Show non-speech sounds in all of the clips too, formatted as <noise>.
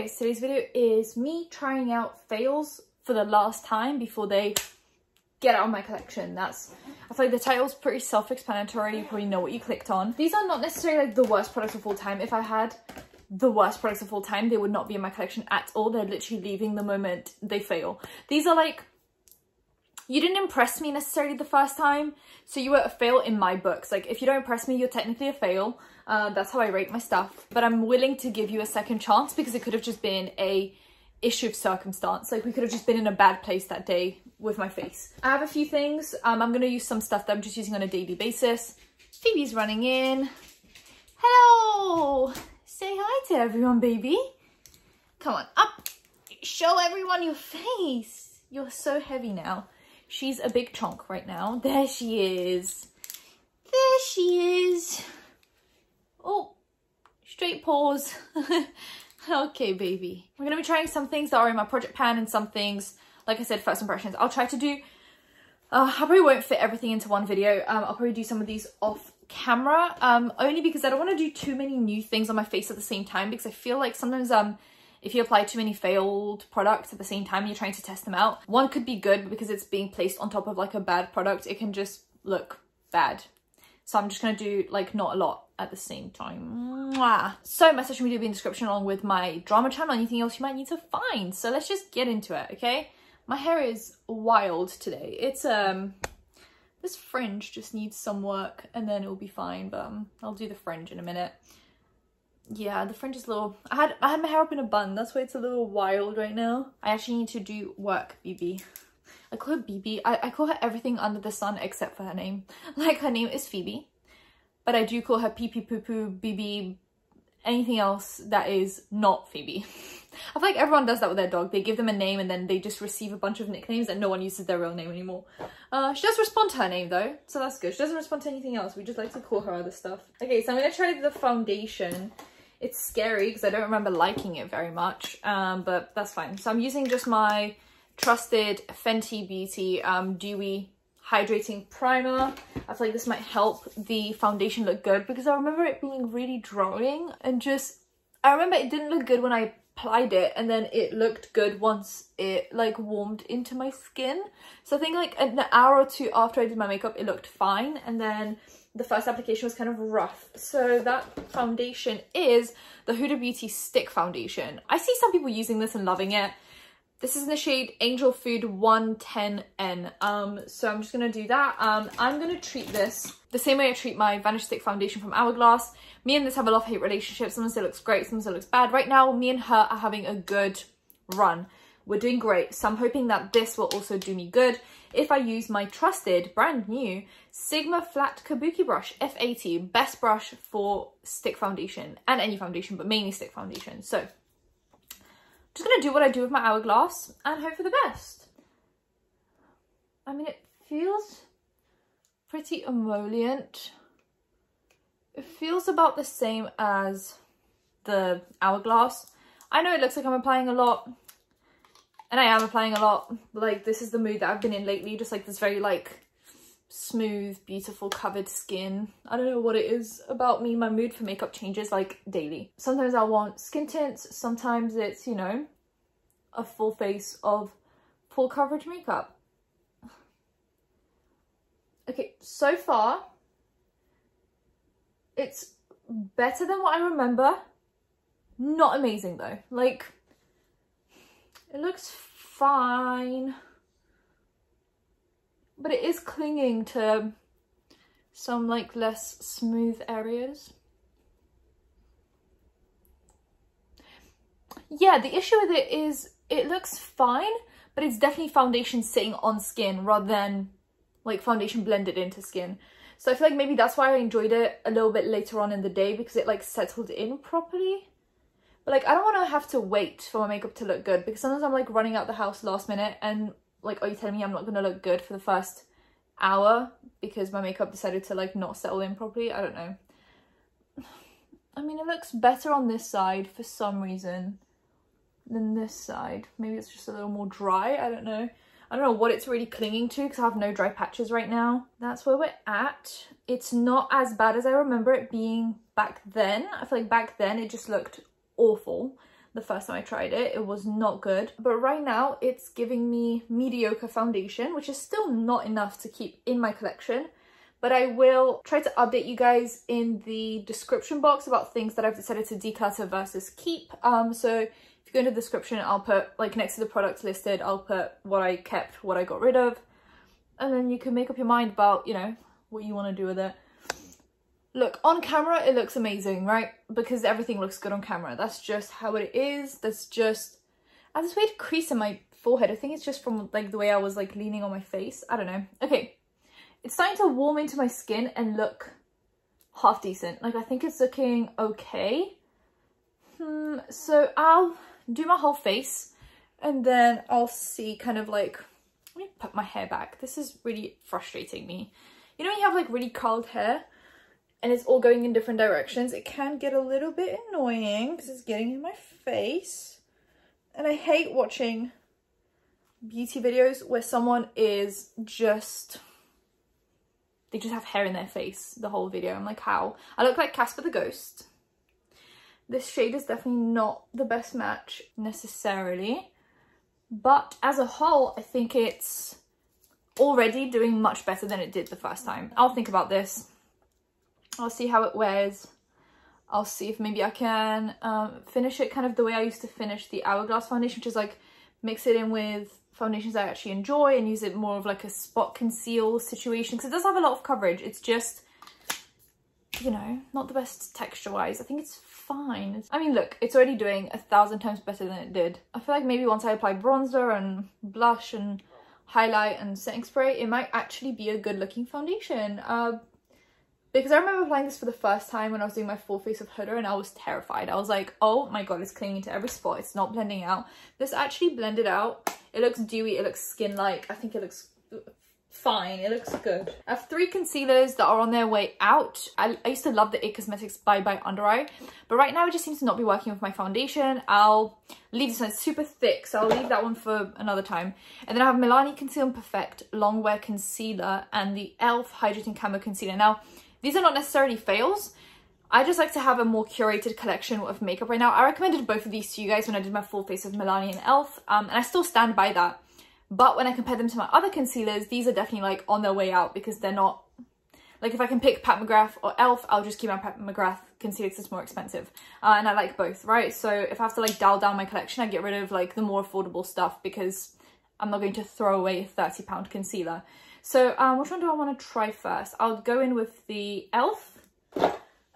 today's video is me trying out fails for the last time before they get out of my collection. That's, I feel like the title's pretty self-explanatory. You probably know what you clicked on. These are not necessarily like the worst products of all time. If I had the worst products of all time, they would not be in my collection at all. They're literally leaving the moment they fail. These are like, you didn't impress me necessarily the first time, so you were a fail in my books. Like, if you don't impress me, you're technically a fail. Uh, that's how I rate my stuff. But I'm willing to give you a second chance because it could have just been a issue of circumstance. Like, we could have just been in a bad place that day with my face. I have a few things. Um, I'm going to use some stuff that I'm just using on a daily basis. Phoebe's running in. Hello! Say hi to everyone, baby. Come on, up. Show everyone your face. You're so heavy now. She's a big chunk right now. There she is. There she is. Oh, straight paws. <laughs> okay, baby. We're going to be trying some things that are in my project pan and some things, like I said, first impressions. I'll try to do, uh, I probably won't fit everything into one video. Um, I'll probably do some of these off camera, um, only because I don't want to do too many new things on my face at the same time because I feel like sometimes um, if you apply too many failed products at the same time you're trying to test them out, one could be good because it's being placed on top of like a bad product, it can just look bad. So I'm just going to do like not a lot at the same time. Mwah. So my social media will be in the description along with my drama channel, anything else you might need to find. So let's just get into it, okay? My hair is wild today. It's um this fringe just needs some work and then it'll be fine, but um, I'll do the fringe in a minute. Yeah, the fringe is a little... I had, I had my hair up in a bun, that's why it's a little wild right now. I actually need to do work, BB. I call her BB. I, I call her everything under the sun except for her name. <laughs> Like, her name is Phoebe, but I do call her pee pee poo poo, BB, anything else that is not Phoebe. <laughs> I feel like everyone does that with their dog. They give them a name and then they just receive a bunch of nicknames and no one uses their real name anymore. Uh, she does respond to her name though, so that's good. She doesn't respond to anything else. We just like to call her other stuff. Okay, so I'm to try the foundation. It's scary because I don't remember liking it very much, um, but that's fine. So I'm using just my trusted Fenty Beauty um, Dewy Hydrating Primer. I feel like this might help the foundation look good because I remember it being really drying and just... I remember it didn't look good when I applied it and then it looked good once it like warmed into my skin. So I think like an hour or two after I did my makeup it looked fine and then the first application was kind of rough. So that foundation is the Huda Beauty Stick Foundation. I see some people using this and loving it. This is in the shade Angel Food 110N. Um, so I'm just going to do that. Um, I'm going to treat this the same way I treat my Vanish Stick Foundation from Hourglass. Me and this have a love-hate relationship. Sometimes it looks great, sometimes it looks bad. Right now, me and her are having a good run. We're doing great. So I'm hoping that this will also do me good if I use my trusted, brand new Sigma Flat Kabuki Brush F80. Best brush for stick foundation and any foundation, but mainly stick foundation. So just going to do what I do with my hourglass and hope for the best. I mean, it feels pretty emollient. It feels about the same as the hourglass. I know it looks like I'm applying a lot and I am applying a lot. Like this is the mood that I've been in lately. Just like this very like smooth, beautiful, covered skin. I don't know what it is about me. My mood for makeup changes like daily. Sometimes I want skin tints. Sometimes it's, you know, a full face of full coverage makeup. <sighs> Okay, so far, it's better than what I remember. Not amazing though. Like, it looks fine but it is clinging to some like less smooth areas. Yeah, the issue with it is it looks fine, but it's definitely foundation sitting on skin rather than like foundation blended into skin. So I feel like maybe that's why I enjoyed it a little bit later on in the day because it like settled in properly. But like I don't want to have to wait for my makeup to look good because sometimes I'm like running out the house last minute and like are you telling me I'm not gonna look good for the first hour because my makeup decided to like not settle in properly? I don't know. <sighs> I mean it looks better on this side for some reason than this side. Maybe it's just a little more dry? I don't know. I don't know what it's really clinging to because I have no dry patches right now. That's where we're at. It's not as bad as I remember it being back then. I feel like back then it just looked awful the first time I tried it. It was not good. But right now it's giving me mediocre foundation, which is still not enough to keep in my collection. But I will try to update you guys in the description box about things that I've decided to declutter versus keep. Um, so if you go into the description, I'll put like next to the products listed, I'll put what I kept, what I got rid of. And then you can make up your mind about, you know, what you want to do with it. Look, on camera, it looks amazing, right? Because everything looks good on camera. That's just how it is. That's just... I have this weird crease in my forehead. I think it's just from like the way I was like leaning on my face. I don't know. Okay, it's starting to warm into my skin and look half decent. Like I think it's looking okay. Hmm, so I'll do my whole face and then I'll see kind of like, let me put my hair back. This is really frustrating me. You know you have like really curled hair and it's all going in different directions, it can get a little bit annoying because it's getting in my face. And I hate watching beauty videos where someone is just, they just have hair in their face the whole video. I'm like, how? I look like Casper the Ghost. This shade is definitely not the best match necessarily. But as a whole, I think it's already doing much better than it did the first time. I'll think about this I'll see how it wears. I'll see if maybe I can um, finish it kind of the way I used to finish the Hourglass foundation, which is like mix it in with foundations I actually enjoy and use it more of like a spot conceal situation because it does have a lot of coverage. It's just, you know, not the best texture-wise. I think it's fine. I mean, look, it's already doing a thousand times better than it did. I feel like maybe once I apply bronzer and blush and highlight and setting spray, it might actually be a good looking foundation. Uh, because I remember applying this for the first time when I was doing my full face of Huda and I was terrified. I was like, oh my god, it's clinging to every spot. It's not blending out. This actually blended out. It looks dewy. It looks skin-like. I think it looks fine. It looks good. I have three concealers that are on their way out. I, I used to love the IT Cosmetics Bye Bye Under Eye, but right now it just seems to not be working with my foundation. I'll leave this one. It's super thick, so I'll leave that one for another time. And then I have Milani Conceal and Perfect Longwear Concealer and the e.l.f. Hydrating Camo Concealer. Now, these are not necessarily fails. I just like to have a more curated collection of makeup right now. I recommended both of these to you guys when I did my full face of Milani and e.l.f. Um, and I still stand by that. But when I compare them to my other concealers, these are definitely like on their way out because they're not... Like if I can pick Pat McGrath or e.l.f., I'll just keep my Pat McGrath concealer because it's more expensive. Uh, and I like both, right? So if I have to like dial down my collection, I get rid of like the more affordable stuff because I'm not going to throw away a £30 concealer. So um, which one do I want to try first? I'll go in with the e.l.f.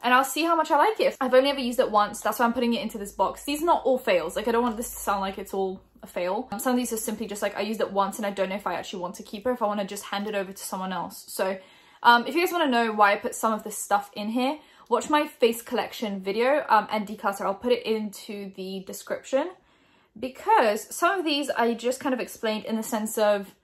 And I'll see how much I like it. I've only ever used it once. That's why I'm putting it into this box. These are not all fails. Like I don't want this to sound like it's all a fail. Some of these are simply just like I used it once and I don't know if I actually want to keep it, if I want to just hand it over to someone else. So um, if you guys want to know why I put some of this stuff in here, watch my face collection video um, and declutter. I'll put it into the description because some of these I just kind of explained in the sense of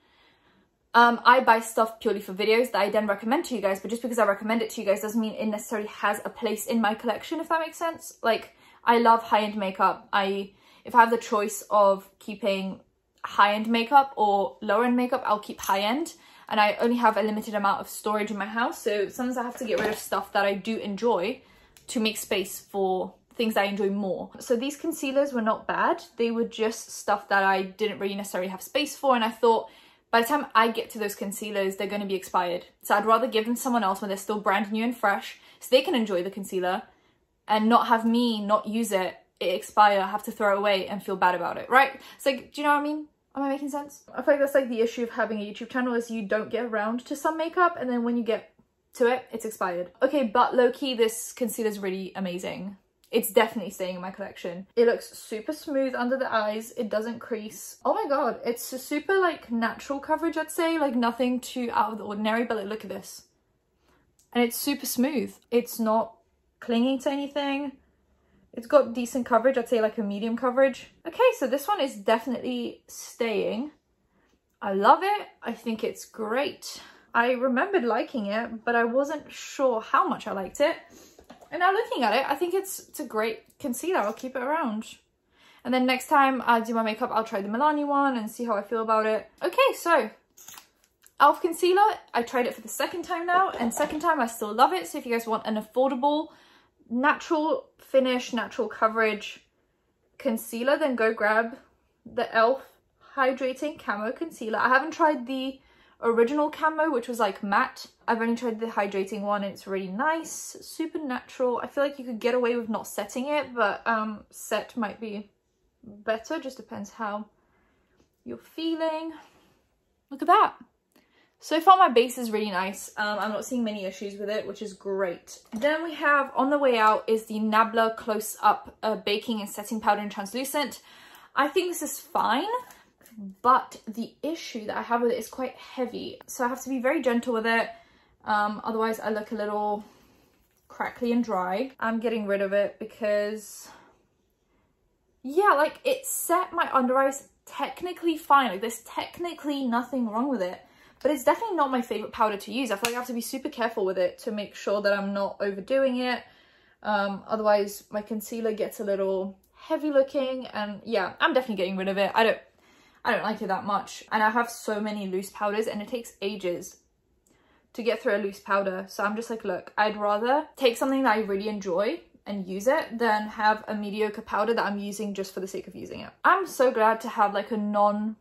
um, I buy stuff purely for videos that I then recommend to you guys, but just because I recommend it to you guys doesn't mean it necessarily has a place in my collection, if that makes sense. Like, I love high-end makeup. I, if I have the choice of keeping high-end makeup or lower-end makeup, I'll keep high-end. And I only have a limited amount of storage in my house, so sometimes I have to get rid of stuff that I do enjoy to make space for things I enjoy more. So these concealers were not bad. They were just stuff that I didn't really necessarily have space for, and I thought by the time I get to those concealers, they're going to be expired. So I'd rather give them to someone else when they're still brand new and fresh so they can enjoy the concealer and not have me not use it, it expire, have to throw it away and feel bad about it, right? It's like, do you know what I mean? Am I making sense? I feel like that's like the issue of having a YouTube channel is you don't get around to some makeup and then when you get to it, it's expired. Okay, but low-key, this concealer is really amazing. It's definitely staying in my collection. It looks super smooth under the eyes. It doesn't crease. Oh my god, it's a super like natural coverage, I'd say. Like nothing too out of the ordinary, but like, look at this. And it's super smooth. It's not clinging to anything. It's got decent coverage, I'd say like a medium coverage. Okay, so this one is definitely staying. I love it. I think it's great. I remembered liking it, but I wasn't sure how much I liked it. And now looking at it, I think it's, it's a great concealer. I'll keep it around. And then next time I do my makeup, I'll try the Milani one and see how I feel about it. Okay, so e.l.f. concealer. I tried it for the second time now and second time I still love it. So if you guys want an affordable, natural finish, natural coverage concealer, then go grab the e.l.f. Hydrating Camo Concealer. I haven't tried the original camo, which was like matte. I've only tried the hydrating one and it's really nice, super natural. I feel like you could get away with not setting it, but um, set might be better. Just depends how you're feeling. Look at that. So far my base is really nice. Um, I'm not seeing many issues with it, which is great. Then we have on the way out is the Nabla Close Up uh, Baking and Setting Powder in Translucent. I think this is fine, but the issue that I have with it is quite heavy. So I have to be very gentle with it. Um, otherwise I look a little crackly and dry. I'm getting rid of it because, yeah, like it set my under eyes technically fine. Like there's technically nothing wrong with it but it's definitely not my favorite powder to use. I feel like I have to be super careful with it to make sure that I'm not overdoing it. Um, otherwise my concealer gets a little heavy looking and yeah, I'm definitely getting rid of it. I don't, I don't like it that much. And I have so many loose powders and it takes ages to get through a loose powder. So I'm just like, look, I'd rather take something that I really enjoy and use it than have a mediocre powder that I'm using just for the sake of using it. I'm so glad to have like a non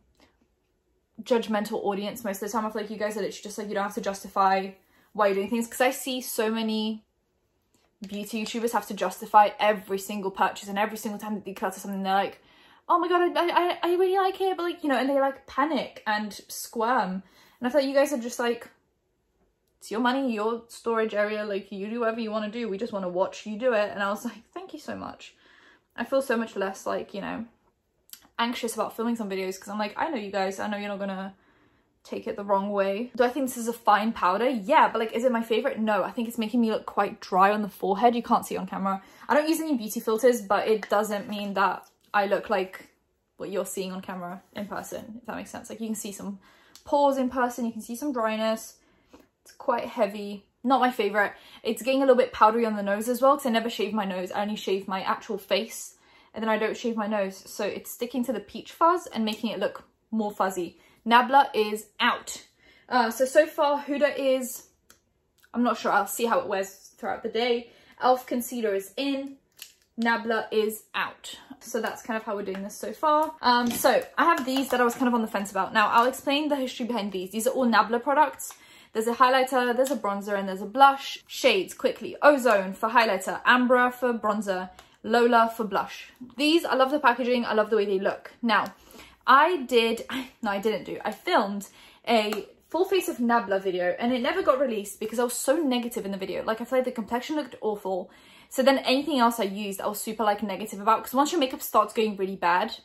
judgmental audience most of the time. I feel like you guys are literally just like, you don't have to justify why you're doing things. Because I see so many beauty YouTubers have to justify every single purchase and every single time that they cut to something, they're like, oh my god, I, I, I really like it, but like, you know, and they like panic and squirm. And I thought you guys are just like, it's your money, your storage area, like you do whatever you want to do. We just want to watch you do it. And I was like, thank you so much. I feel so much less like, you know, anxious about filming some videos because I'm like, I know you guys, I know you're not gonna take it the wrong way. Do I think this is a fine powder? Yeah, but like, is it my favorite? No, I think it's making me look quite dry on the forehead. You can't see on camera. I don't use any beauty filters, but it doesn't mean that I look like what you're seeing on camera in person, if that makes sense. Like you can see some pores in person, you can see some dryness. It's quite heavy. Not my favorite. It's getting a little bit powdery on the nose as well because I never shave my nose. I only shave my actual face and then I don't shave my nose. So it's sticking to the peach fuzz and making it look more fuzzy. Nabla is out. Uh, so, so far Huda is, I'm not sure, I'll see how it wears throughout the day. e.l.f. concealer is in, Nabla is out. So that's kind of how we're doing this so far. Um, so I have these that I was kind of on the fence about. Now I'll explain the history behind these. These are all Nabla products. There's a highlighter, there's a bronzer, and there's a blush. Shades, quickly. Ozone for highlighter, Ambra for bronzer, Lola for blush. These, I love the packaging. I love the way they look. Now, I did, <laughs> no, I didn't do. I filmed a full face of Nabla video and it never got released because I was so negative in the video. Like I feel like the complexion looked awful. So then anything else I used, I was super like negative about because once your makeup starts going really bad,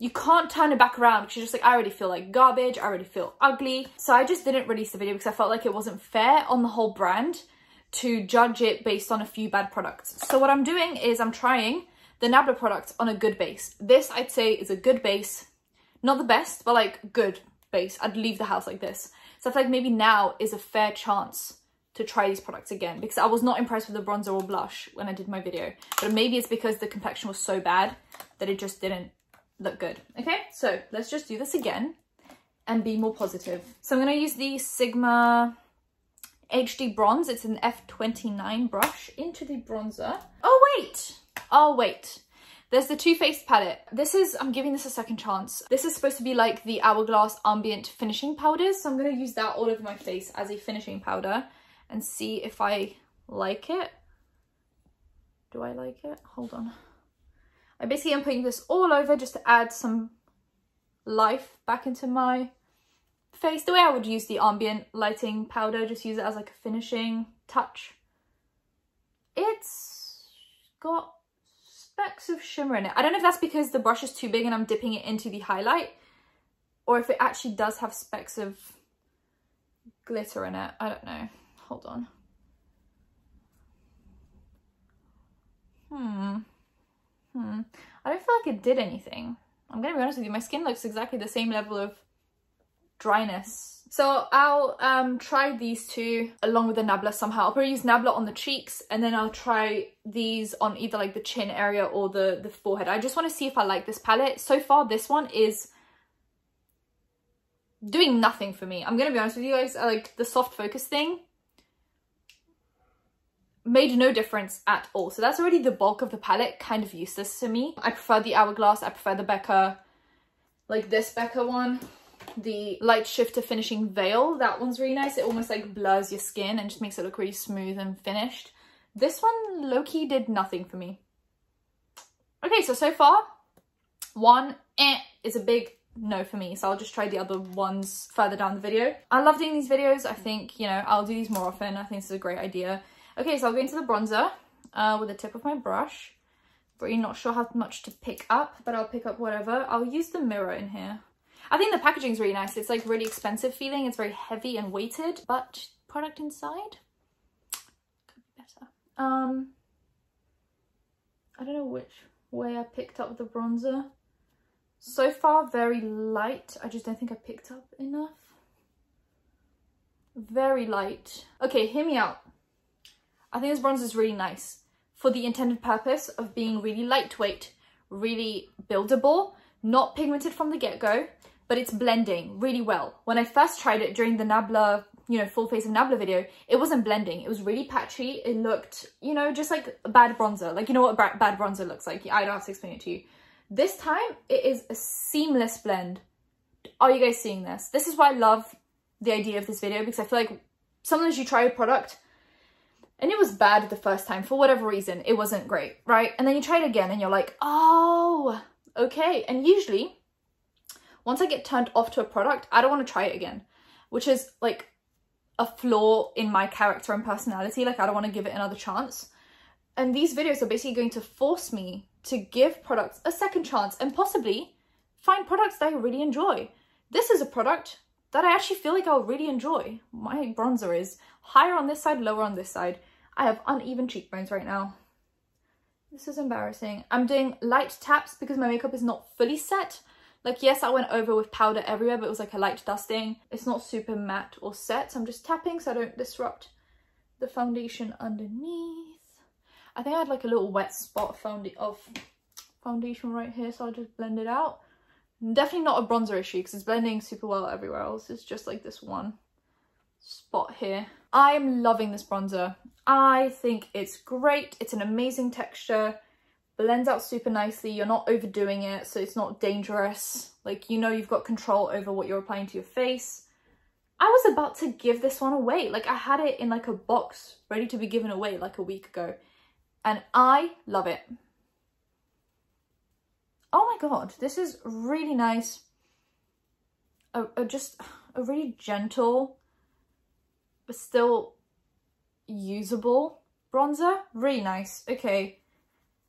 you can't turn it back around because you're just like, I already feel like garbage. I already feel ugly. So I just didn't release the video because I felt like it wasn't fair on the whole brand to judge it based on a few bad products. So what I'm doing is I'm trying the Nabla product on a good base. This I'd say is a good base. Not the best, but like good base. I'd leave the house like this. So I feel like maybe now is a fair chance to try these products again because I was not impressed with the bronzer or blush when I did my video. But maybe it's because the complexion was so bad that it just didn't look good. Okay, so let's just do this again and be more positive. So I'm going to use the Sigma HD Bronze. It's an F29 brush into the bronzer. Oh, wait. Oh, wait. There's the Too Faced palette. This is, I'm giving this a second chance. This is supposed to be like the Hourglass Ambient Finishing Powders. So I'm going to use that all over my face as a finishing powder and see if I like it. Do I like it? Hold on. I basically am putting this all over just to add some life back into my face the way I would use the ambient lighting powder, just use it as like a finishing touch. It's got specks of shimmer in it. I don't know if that's because the brush is too big and I'm dipping it into the highlight or if it actually does have specks of glitter in it. I don't know. Hold on. Hmm. Hmm. I don't feel like it did anything. I'm to be honest with you. My skin looks exactly the same level of dryness. So I'll um, try these two along with the Nabla somehow. I'll probably use Nabla on the cheeks and then I'll try these on either like the chin area or the, the forehead. I just want to see if I like this palette. So far this one is doing nothing for me. I'm to be honest with you guys. I like the soft focus thing made no difference at all. So that's already the bulk of the palette, kind of useless to me. I prefer the Hourglass, I prefer the Becca, like this Becca one. The Light Shifter Finishing Veil, that one's really nice. It almost like blurs your skin and just makes it look really smooth and finished. This one, low-key, did nothing for me. Okay, so, so far, one eh, is a big no for me. So I'll just try the other ones further down the video. I love doing these videos. I think, you know, I'll do these more often. I think this is a great idea. Okay, so I'll go into the bronzer uh, with the tip of my brush. Really not sure how much to pick up, but I'll pick up whatever. I'll use the mirror in here. I think the packaging is really nice. It's like really expensive feeling. It's very heavy and weighted, but product inside could be better. Um, I don't know which way I picked up the bronzer. So far, very light. I just don't think I picked up enough. Very light. Okay, hear me out. I think this bronzer is really nice for the intended purpose of being really lightweight, really buildable, not pigmented from the get-go, but it's blending really well. When I first tried it during the Nabla, you know, full face of Nabla video, it wasn't blending. It was really patchy. It looked, you know, just like a bad bronzer. Like, you know what bad bronzer looks like. I don't have to explain it to you. This time, it is a seamless blend. Are you guys seeing this? This is why I love the idea of this video because I feel like sometimes you try a product and it was bad the first time for whatever reason it wasn't great right? And then you try it again and you're like oh okay. And usually once i get turned off to a product i don't want to try it again which is like a flaw in my character and personality. Like i don't want to give it another chance. And these videos are basically going to force me to give products a second chance and possibly find products that i really enjoy. This is a product that I actually feel like I'll really enjoy. My bronzer is higher on this side, lower on this side. I have uneven cheekbones right now. This is embarrassing. I'm doing light taps because my makeup is not fully set. Like, yes, I went over with powder everywhere, but it was like a light dusting. It's not super matte or set, so I'm just tapping so I don't disrupt the foundation underneath. I think I had like a little wet spot of foundation right here, so I'll just blend it out. Definitely not a bronzer issue because it's blending super well everywhere else. It's just like this one spot here. I'm loving this bronzer. I think it's great. It's an amazing texture. Blends out super nicely. You're not overdoing it, so it's not dangerous. Like, you know you've got control over what you're applying to your face. I was about to give this one away. Like, I had it in like a box ready to be given away like a week ago. And I love it. Oh my god, this is really nice. A, a just a really gentle but still usable bronzer. Really nice. Okay,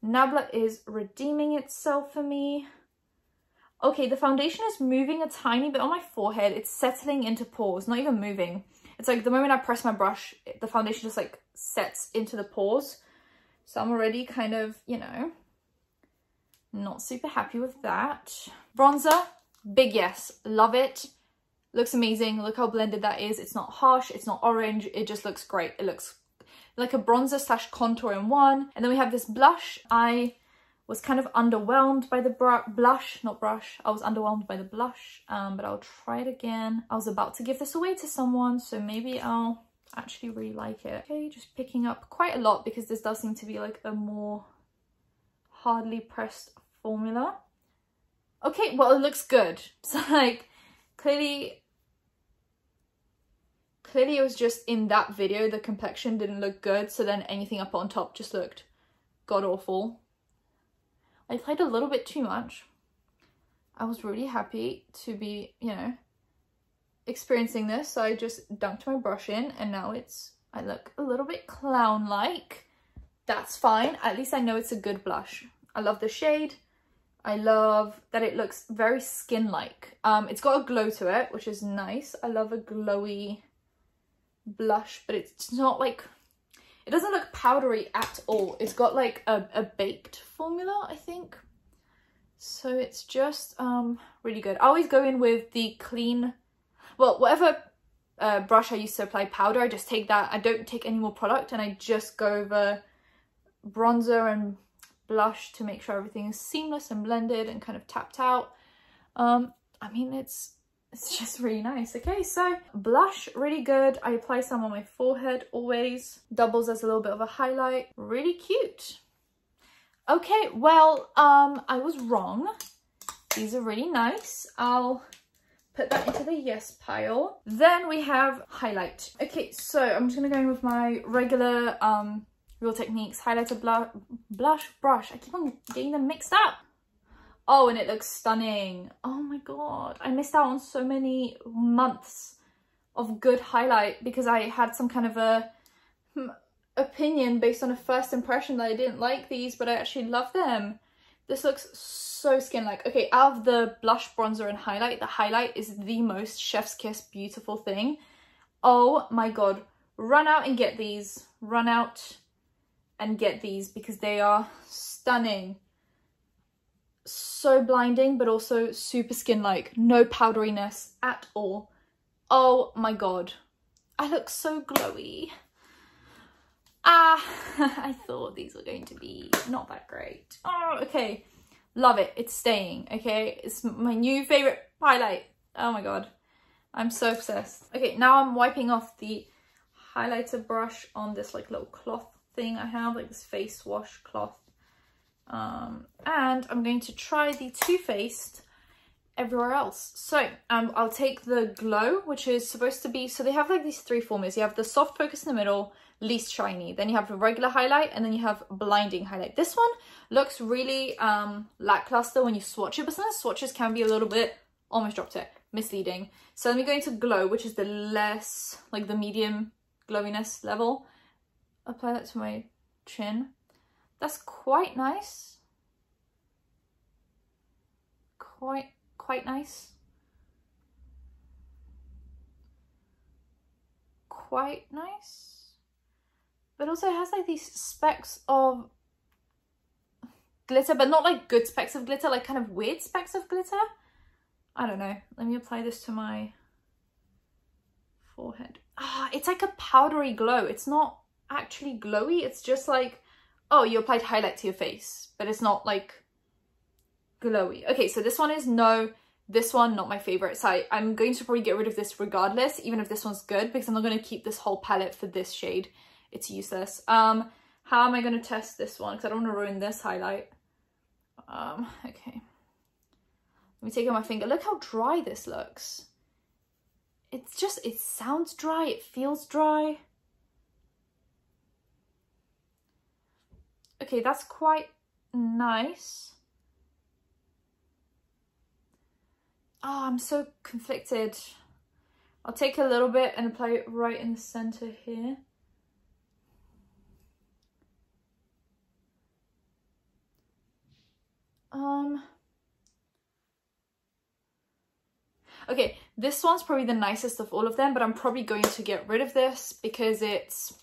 Nabla is redeeming itself for me. Okay, the foundation is moving a tiny bit on my forehead. It's settling into pores, not even moving. It's like the moment I press my brush, the foundation just like sets into the pores. So I'm already kind of, you know, not super happy with that. Bronzer, big yes, love it. Looks amazing. Look how blended that is. It's not harsh. It's not orange. It just looks great. It looks like a bronzer slash contour in one. And then we have this blush. I was kind of underwhelmed by the blush, not brush. I was underwhelmed by the blush, um, but I'll try it again. I was about to give this away to someone, so maybe I'll actually really like it. Okay, just picking up quite a lot because this does seem to be like a more hardly pressed formula. Okay, well, it looks good. <laughs> So like, clearly clearly it was just in that video the complexion didn't look good so then anything up on top just looked god awful. I played a little bit too much. I was really happy to be you know experiencing this so i just dunked my brush in and now it's i look a little bit clown like that's fine. At least i know it's a good blush. I love the shade I love that it looks very skin-like. Um, it's got a glow to it, which is nice. I love a glowy blush, but it's not like... It doesn't look powdery at all. It's got like a, a baked formula, I think. So it's just um, really good. I always go in with the clean... Well, whatever uh, brush I use to apply powder, I just take that. I don't take any more product and I just go over bronzer and blush to make sure everything is seamless and blended and kind of tapped out. Um, I mean, it's it's <laughs> just really nice. Okay, so blush, really good. I apply some on my forehead always. Doubles as a little bit of a highlight. Really cute. Okay, well, um, I was wrong. These are really nice. I'll put that into the yes pile. Then we have highlight. Okay, so I'm just gonna go in with my regular um, Real Techniques highlighter blush, blush brush. I keep on getting them mixed up. Oh, and it looks stunning. Oh my god. I missed out on so many months of good highlight because I had some kind of a hmm, opinion based on a first impression that I didn't like these, but I actually love them. This looks so skin-like. Okay, out of the blush, bronzer, and highlight, the highlight is the most chef's kiss beautiful thing. Oh my god. Run out and get these. Run out and get these because they are stunning so blinding, but also super skin-like. No powderiness at all. Oh my god. I look so glowy. Ah, <laughs> I thought these were going to be not that great. Oh, okay. Love it. It's staying, okay? It's my new favorite highlight. Oh my god. I'm so obsessed. Okay, now I'm wiping off the highlighter brush on this like little cloth thing I have, like this face wash cloth um, and I'm going to try the Too Faced everywhere else. So um, I'll take the Glow, which is supposed to be, so they have like these three formulas. You have the soft focus in the middle, least shiny. Then you have the regular highlight and then you have blinding highlight. This one looks really um, lackluster when you swatch it, but sometimes swatches can be a little bit, almost dropped it, misleading. So let me go into Glow, which is the less, like the medium glowiness level. Apply that to my chin. That's quite nice. Quite, quite nice. Quite nice. But also has like these specks of glitter, but not like good specks of glitter, like kind of weird specks of glitter. I don't know. Let me apply this to my forehead. Ah, it's like a powdery glow. It's not actually glowy. It's just like oh, you applied highlight to your face, but it's not like glowy. Okay, so this one is no, this one, not my favorite. So I, I'm going to probably get rid of this regardless, even if this one's good, because I'm not going to keep this whole palette for this shade. It's useless. Um, how am I going to test this one? Because I don't want to ruin this highlight. Um, okay. Let me take out my finger. Look how dry this looks. It's just, it sounds dry. It feels dry. Okay, that's quite nice. Oh, I'm so conflicted. I'll take a little bit and apply it right in the center here. Um, okay, this one's probably the nicest of all of them, but I'm probably going to get rid of this because it's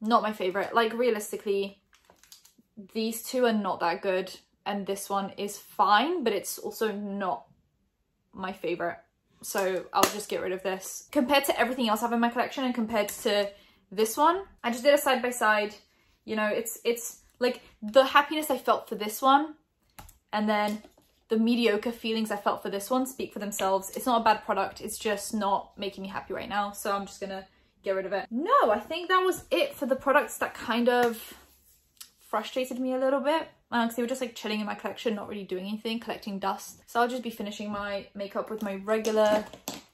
not my favorite. Like realistically, these two are not that good and this one is fine but it's also not my favorite so I'll just get rid of this. Compared to everything else I have in my collection and compared to this one, I just did a side by side. You know, it's it's like the happiness I felt for this one and then the mediocre feelings I felt for this one speak for themselves. It's not a bad product, it's just not making me happy right now. So I'm just gonna get rid of it. No, I think that was it for the products that kind of frustrated me a little bit because uh, they were just like chilling in my collection, not really doing anything, collecting dust. So I'll just be finishing my makeup with my regular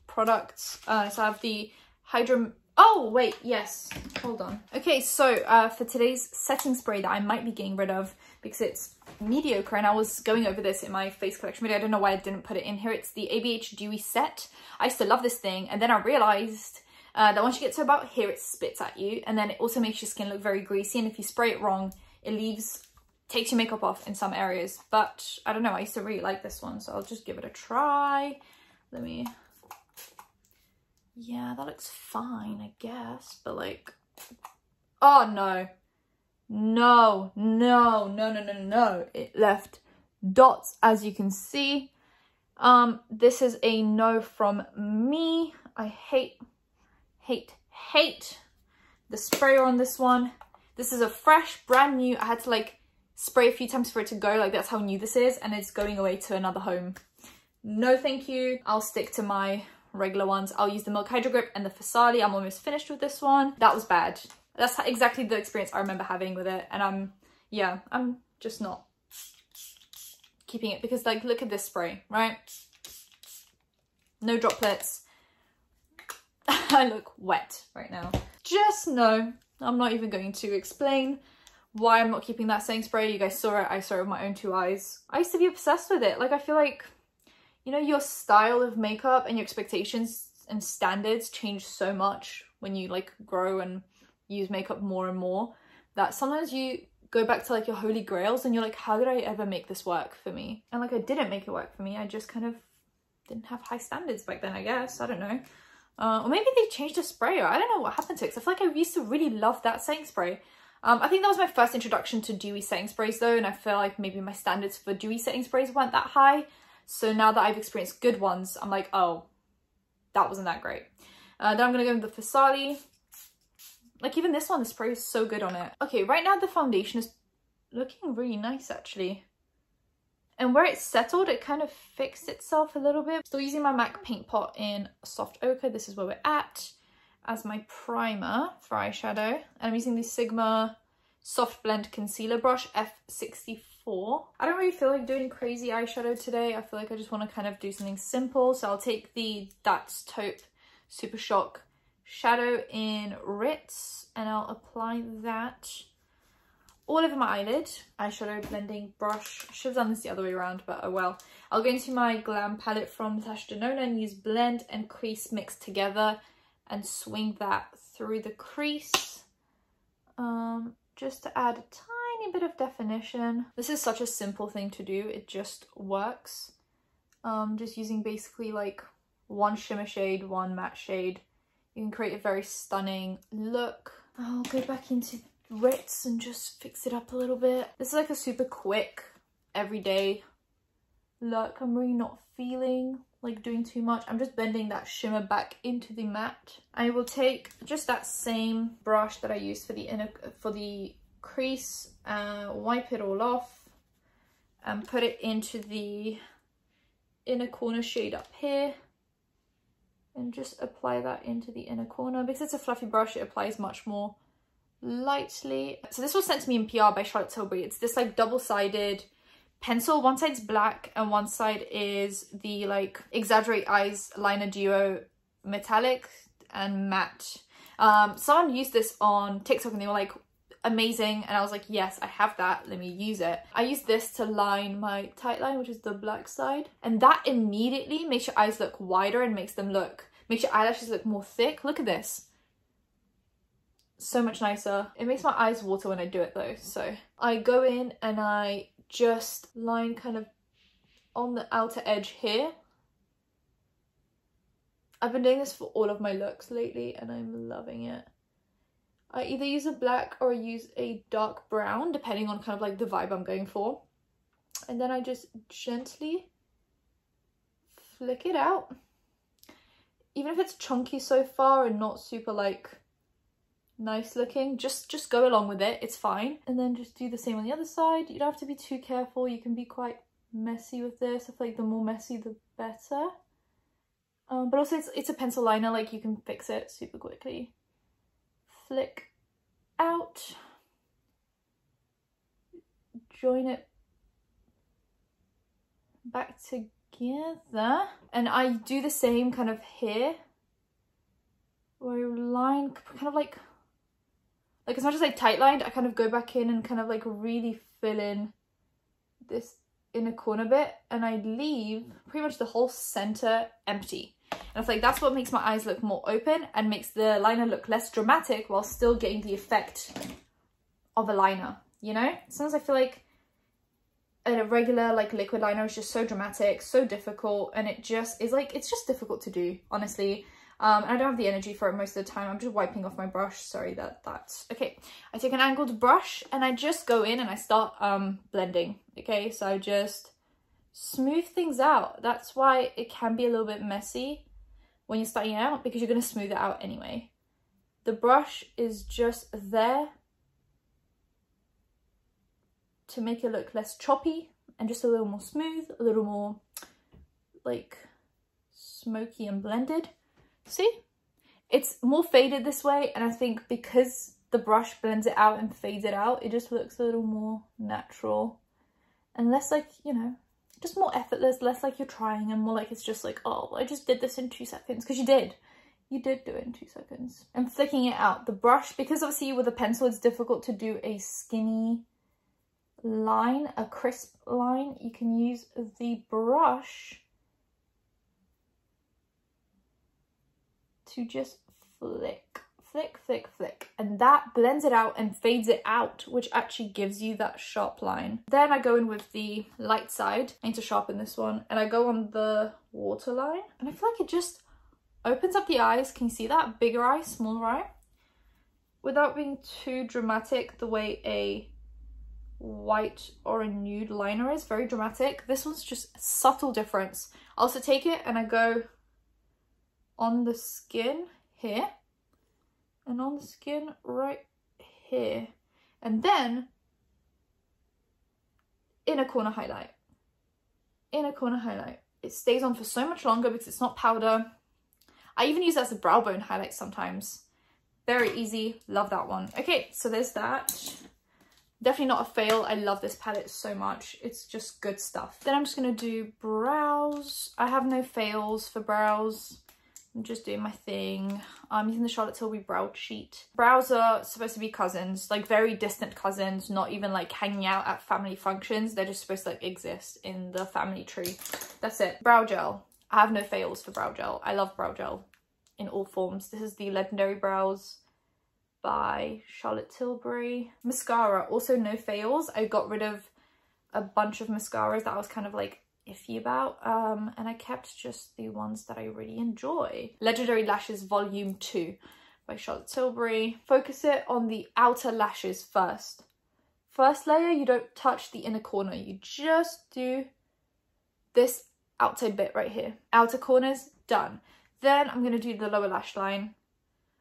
products. Uh, so I have the Hydra... Oh, wait, yes. Hold on. Okay, so uh, for today's setting spray that I might be getting rid of because it's mediocre and I was going over this in my face collection video. I don't know why I didn't put it in here. It's the ABH Dewy Set. I used to love this thing and then I realised uh, that once you get to about here, it spits at you and then it also makes your skin look very greasy and if you spray it wrong, it leaves, takes your makeup off in some areas. But I don't know, I used to really like this one, so I'll just give it a try. Let me, yeah, that looks fine, I guess. But like, oh no, no, no, no, no, no, no. It left dots, as you can see. Um, this is a no from me. I hate, hate, hate the sprayer on this one. This is a fresh, brand new, I had to like spray a few times for it to go, like that's how new this is, and it's going away to another home. no thank you. I'll stick to my regular ones. I'll use the Milk Hydro Grip and the Farsali. I'm almost finished with this one. That was bad. That's exactly the experience I remember having with it. And I'm, yeah, I'm just not keeping it because like, look at this spray, right? No droplets. <laughs> I look wet right now. Just no, I'm not even going to explain why I'm not keeping that setting spray. You guys saw it. I saw it with my own two eyes. I used to be obsessed with it. Like, I feel like, you know, your style of makeup and your expectations and standards change so much when you like grow and use makeup more and more that sometimes you go back to like your holy grails and you're like, how did I ever make this work for me? And like, I didn't make it work for me. I just kind of didn't have high standards back then, I guess. I don't know. Uh, or maybe they changed the sprayer. I don't know what happened to it. I feel like I used to really love that setting spray. Um, I think that was my first introduction to dewy setting sprays though, and I feel like maybe my standards for dewy setting sprays weren't that high. So now that I've experienced good ones, I'm like, oh, that wasn't that great. Uh, then I'm going to go with the Farsali. Like even this one, the spray is so good on it. Okay, right now the foundation is looking really nice actually. And where it's settled, it kind of fixed itself a little bit. Still using my MAC Paint Pot in Soft Ochre. This is where we're at as my primer for eyeshadow. And I'm using the Sigma Soft Blend Concealer Brush F64. I don't really feel like doing crazy eyeshadow today. I feel like I just want to kind of do something simple. So I'll take the That's Taupe Super Shock shadow in Ritz and I'll apply that all over my eyelid. Eyeshadow blending brush. Should have done this the other way around, but oh well. I'll go into my Glam palette from Natasha Denona and use blend and crease mixed together and swing that through the crease um, just to add a tiny bit of definition. This is such a simple thing to do. It just works. Um, just using basically like one shimmer shade, one matte shade. You can create a very stunning look. I'll go back into Ritz and just fix it up a little bit. This is like a super quick, everyday look. I'm really not feeling like doing too much. I'm just bending that shimmer back into the matte. I will take just that same brush that I used for the inner for the crease, uh, wipe it all off and put it into the inner corner shade up here and just apply that into the inner corner. Because it's a fluffy brush, it applies much more lightly. So this was sent to me in PR by Charlotte Tilbury. It's this like double-sided pencil. One side's black and one side is the like Exagger-Eyes Liner Duo Metallic and Matte. Um, someone used this on TikTok and they were like, amazing. And I was like, yes, I have that. Let me use it. I use this to line my tight line, which is the black side. And that immediately makes your eyes look wider and makes them look, makes your eyelashes look more thick. Look at this so much nicer. It makes my eyes water when I do it though. So I go in and I just line kind of on the outer edge here. I've been doing this for all of my looks lately and I'm loving it. I either use a black or I use a dark brown depending on kind of like the vibe I'm going for. And then I just gently flick it out. Even if it's chunky so far and not super like nice looking. Just just go along with it. It's fine. And then just do the same on the other side. You don't have to be too careful. You can be quite messy with this. I feel like the more messy the better. Um, but also it's, it's a pencil liner. Like you can fix it super quickly. Flick out. Join it back together. And I do the same kind of here. Where I line kind of like like as much as I tight lined, I kind of go back in and kind of like really fill in this inner corner bit and I leave pretty much the whole center empty. And I feel like that's what makes my eyes look more open and makes the liner look less dramatic while still getting the effect of a liner, you know? Sometimes I feel like a regular like liquid liner is just so dramatic, so difficult, and it just is like, it's just difficult to do, honestly. Um, I don't have the energy for it most of the time. I'm just wiping off my brush. Sorry that that's... Okay, I take an angled brush and I just go in and I start um, blending. Okay, so I just smooth things out. That's why it can be a little bit messy when you're starting out because you're going to smooth it out anyway. The brush is just there to make it look less choppy and just a little more smooth, a little more like smoky and blended. See? It's more faded this way and I think because the brush blends it out and fades it out, it just looks a little more natural and less like, you know, just more effortless, less like you're trying and more like it's just like, oh, I just did this in two seconds because you did. You did do it in two seconds. And flicking it out. The brush, because obviously with a pencil it's difficult to do a skinny line, a crisp line, you can use the brush to just flick, flick, flick, flick. And that blends it out and fades it out, which actually gives you that sharp line. Then I go in with the light side. I need to sharpen this one. And I go on the waterline. And I feel like it just opens up the eyes. Can you see that? Bigger eye, smaller eye. Without being too dramatic the way a white or a nude liner is. Very dramatic. This one's just subtle difference. I also take it and I go on the skin here and on the skin right here and then inner corner highlight. Inner corner highlight. It stays on for so much longer because it's not powder. I even use that as a brow bone highlight sometimes. Very easy. Love that one. Okay so there's that. Definitely not a fail. I love this palette so much. It's just good stuff. Then i'm just going to do brows. I have no fails for brows I'm just doing my thing. I'm using the Charlotte Tilbury Brow Cheat. Brows are supposed to be cousins, like very distant cousins, not even like hanging out at family functions. They're just supposed to like exist in the family tree. That's it. Brow gel. I have no fails for brow gel. I love brow gel in all forms. This is the Legendary Brows by Charlotte Tilbury. Mascara, also no fails. I got rid of a bunch of mascaras that I was kind of like iffy about um, and I kept just the ones that I really enjoy. Legendary Lashes Volume 2 by Charlotte Tilbury. Focus it on the outer lashes first. First layer, you don't touch the inner corner. You just do this outside bit right here. Outer corners, done. Then I'm going to do the lower lash line.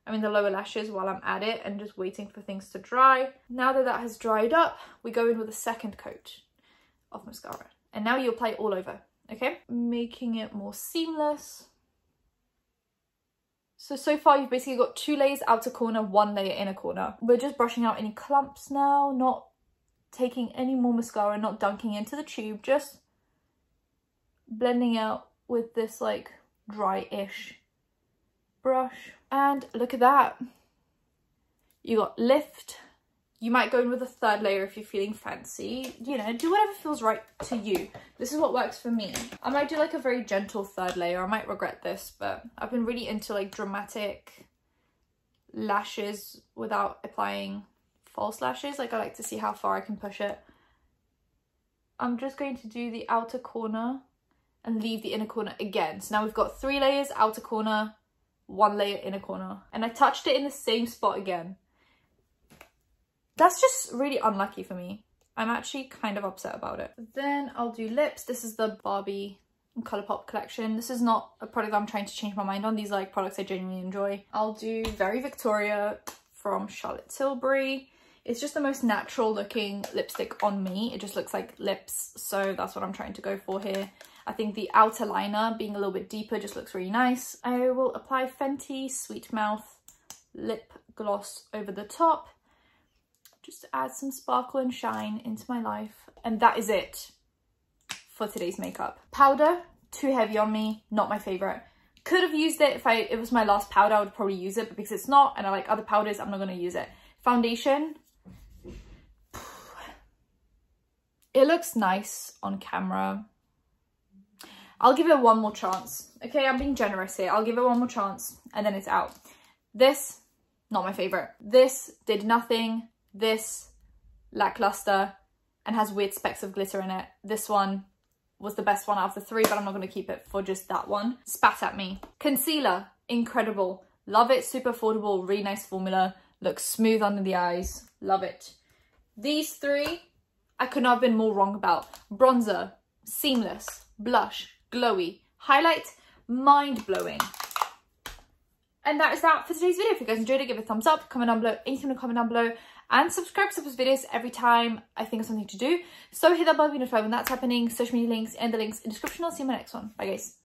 I mean the lower lashes while I'm at it and just waiting for things to dry. Now that that has dried up, we go in with a second coat of mascara. And now you apply it all over, okay? Making it more seamless. So, so far you've basically got two layers outer corner, one layer inner corner. We're just brushing out any clumps now, not taking any more mascara, not dunking into the tube, just blending out with this like dry-ish brush. And look at that. You got lift, you might go in with a third layer if you're feeling fancy. You know, do whatever feels right to you. This is what works for me. I might do like a very gentle third layer. I might regret this, but I've been really into like dramatic lashes without applying false lashes. Like I like to see how far I can push it. I'm just going to do the outer corner and leave the inner corner again. So now we've got three layers, outer corner, one layer, inner corner. And I touched it in the same spot again. That's just really unlucky for me. I'm actually kind of upset about it. Then I'll do lips. This is the Barbie Colourpop collection. This is not a product I'm trying to change my mind on. These like products I genuinely enjoy. I'll do Very Victoria from Charlotte Tilbury. It's just the most natural looking lipstick on me. It just looks like lips. So that's what I'm trying to go for here. I think the outer liner being a little bit deeper just looks really nice. I will apply Fenty Sweet Mouth lip gloss over the top just to add some sparkle and shine into my life. And that is it for today's makeup. Powder, too heavy on me, not my favourite. Could have used it if I it was my last powder, I would probably use it, but because it's not and I like other powders, I'm not to use it. Foundation, <sighs> it looks nice on camera. I'll give it one more chance. Okay, I'm being generous here. I'll give it one more chance and then it's out. This, not my favourite. This did nothing this lackluster and has weird specks of glitter in it. This one was the best one out of the three, but I'm not going to keep it for just that one. Spat at me. Concealer, incredible. Love it, super affordable, really nice formula. Looks smooth under the eyes, love it. These three, I could not have been more wrong about. Bronzer, seamless, blush, glowy, highlight, mind-blowing. and that is that for today's video. If you guys enjoyed it, give it a thumbs up, comment down below, anything to comment down below, and subscribe to post videos every time I think of something to do. So hit that bell to be notified when that's happening, social media links, and the links in the description. I'll see you in my next one. Bye guys.